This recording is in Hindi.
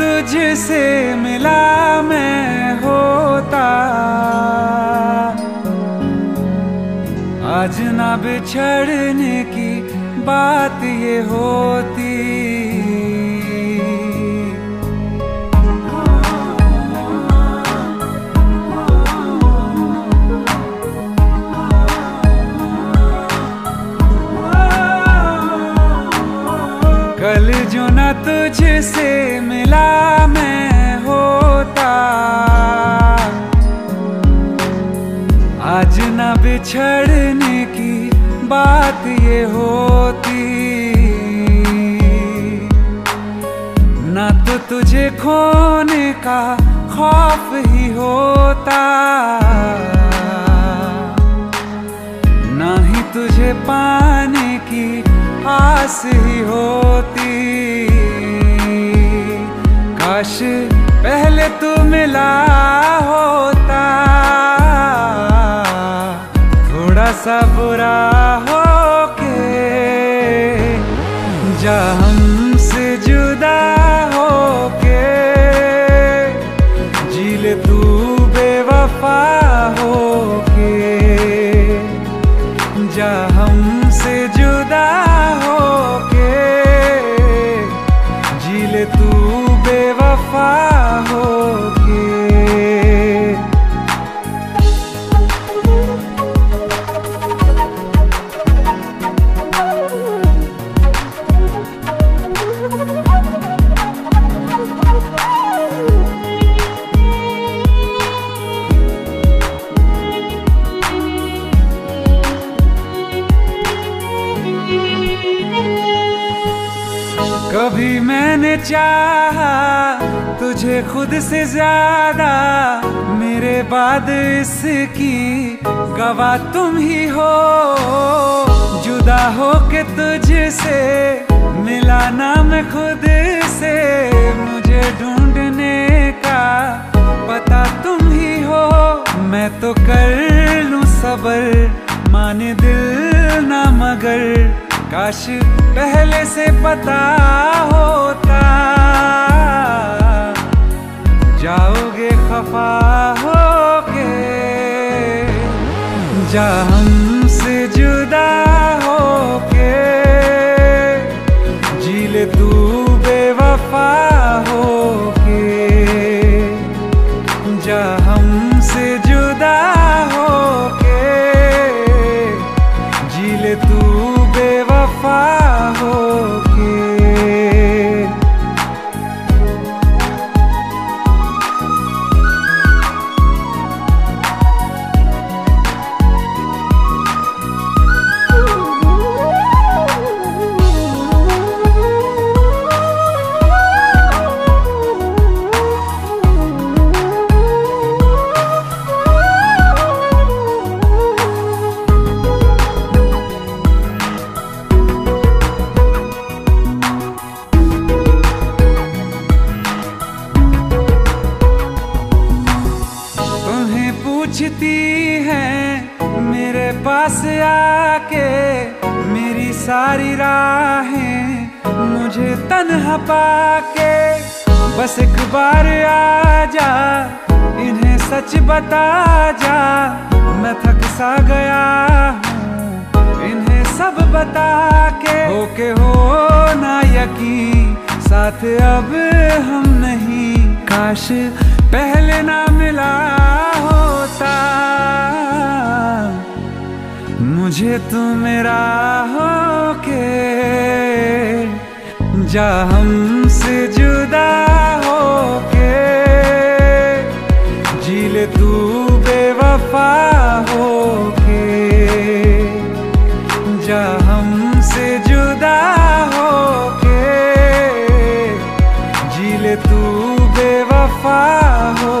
तुझसे मिला मैं होता। आज ना बिछड़ने की बात ये होती। कल जो तुझसे मिला मैं होता। आज न बिछड़ने की बात ये होती। न तो तुझे खोने का खौफ ही होता। ना ही तुझे पाने की आस ही होती काश पहले तू मिला होता। थोड़ा सा बुरा हो के जा हमसे जुदा हो के तू बेवफा मैंने चाहा तुझे खुद से ज़्यादा, मेरे बाद इसकी गवाह तुम ही हो। जुदा हो के तुझसे मिला ना मैं खुद से, मुझे ढूँढने का पता तुम ही हो। मैं तो कर लूँ सबर, माने दिल ना मगर। काश पहले से पता होता। जाओगे खफा होके जा पास आके मेरी सारी राहें मुझे तन्हा पाके बस एक बार आ जा इन्हें सच बता जा। मैं थक सा गया हूँ, इन्हें सब बता के। होके हो ना यकीन, साथ अब हम नहीं। काश पहले ना मिला मुझे तू मेरा हो के जा हमसे जुदा होके, जी ले तू बेवफा होके, जा हमसे जुदा होके, जी ले तू बेवफा होके